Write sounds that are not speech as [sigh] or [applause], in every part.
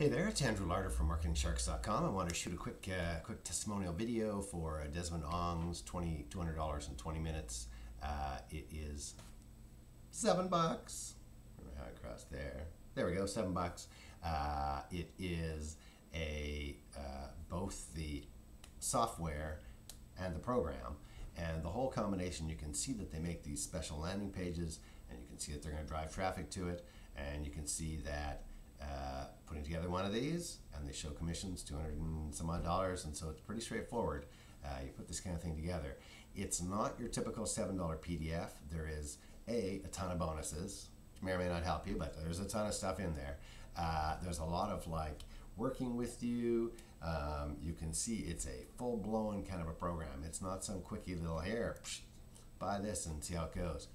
Hey there, it's Andrew Larder from MarketingSharks.com. I want to shoot a quick, uh, quick testimonial video for uh, Desmond Ong's 20, $200 in 20 minutes. Uh, it is seven bucks. How across there? There we go, seven bucks. Uh, it is a uh, both the software and the program, and the whole combination. You can see that they make these special landing pages, and you can see that they're going to drive traffic to it, and you can see that together one of these, and they show commissions, 200 and some odd dollars, and so it's pretty straightforward. Uh, you put this kind of thing together. It's not your typical $7 PDF. There is A, a ton of bonuses, which may or may not help you, but there's a ton of stuff in there. Uh, there's a lot of like working with you. Um, you can see it's a full blown kind of a program. It's not some quickie little here, buy this and see how it goes.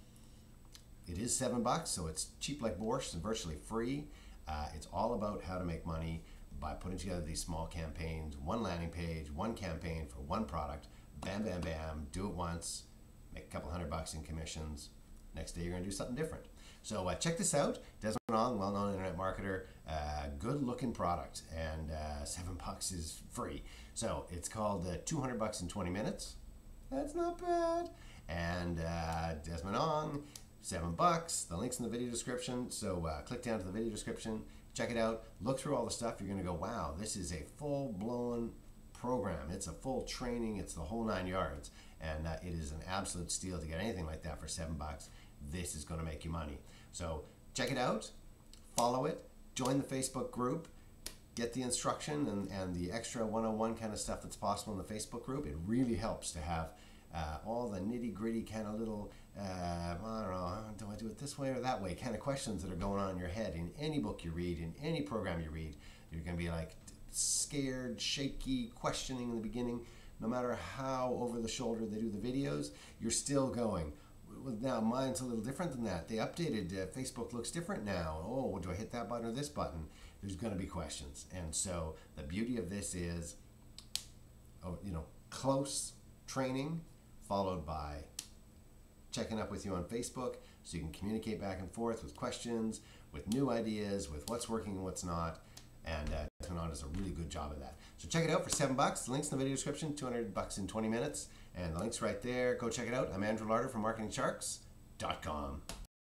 It is seven bucks, so it's cheap like borscht and virtually free. Uh, it's all about how to make money by putting together these small campaigns, one landing page, one campaign for one product. Bam, bam, bam. Do it once, make a couple hundred bucks in commissions. Next day, you're going to do something different. So uh, check this out. Desmond Ong, well-known internet marketer, uh, good-looking product, and uh, seven [laughs] bucks is free. So it's called uh, 200 bucks in 20 minutes. That's not bad. And uh, Desmond Ong seven bucks. The link's in the video description. So uh, click down to the video description, check it out, look through all the stuff. You're going to go, wow, this is a full blown program. It's a full training. It's the whole nine yards. And uh, it is an absolute steal to get anything like that for seven bucks. This is going to make you money. So check it out, follow it, join the Facebook group, get the instruction and, and the extra 101 kind of stuff that's possible in the Facebook group. It really helps to have uh, all the nitty gritty kind of little, uh, I don't know, do I do it this way or that way kind of questions that are going on in your head in any book you read, in any program you read. You're going to be like scared, shaky, questioning in the beginning. No matter how over the shoulder they do the videos, you're still going. Now mine's a little different than that. They updated. Uh, Facebook looks different now. Oh, do I hit that button or this button? There's going to be questions, and so the beauty of this is, oh, you know, close training followed by checking up with you on Facebook so you can communicate back and forth with questions, with new ideas, with what's working and what's not. And uh, does a really good job of that. So check it out for seven bucks. The link's in the video description, 200 bucks in 20 minutes. And the link's right there. Go check it out. I'm Andrew Larder from MarketingSharks.com.